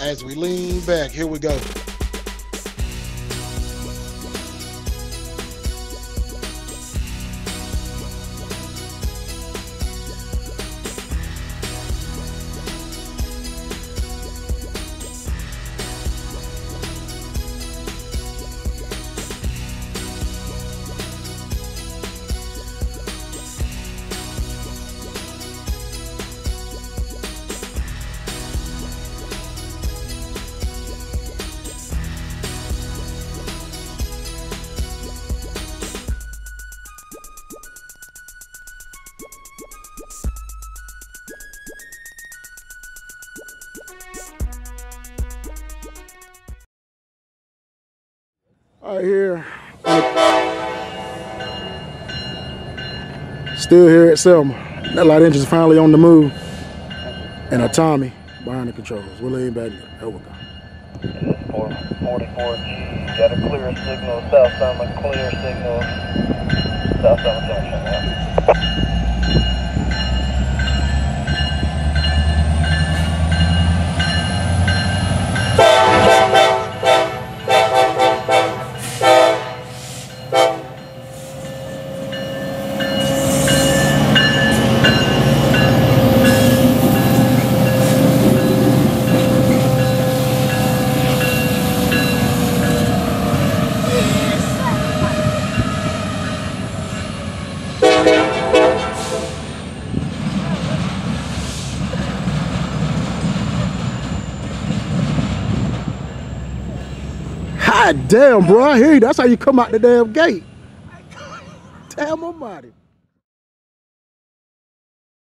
as we lean back. Here we go. Right, here. Still here at Selma. That light engine's finally on the move. And a Tommy behind the controls. We're leaning back. There we go. 44G, got a clear signal, South Selma, clear signal, South Selma Junction, God damn, bro. I hear you. That's how you come out the damn gate. Damn almighty.